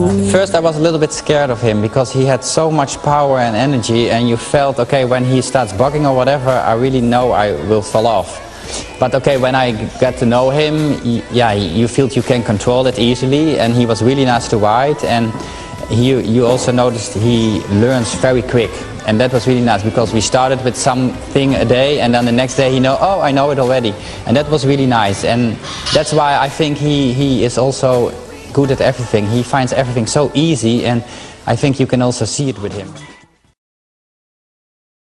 First I was a little bit scared of him because he had so much power and energy and you felt, okay, when he starts bugging or whatever, I really know I will fall off. But okay, when I got to know him, yeah, you feel you can control it easily and he was really nice to ride and he, you also noticed he learns very quick. And that was really nice because we started with something a day and then the next day he know oh I know it already. And that was really nice. And that's why I think he, he is also good at everything he finds everything so easy and I think you can also see it with him.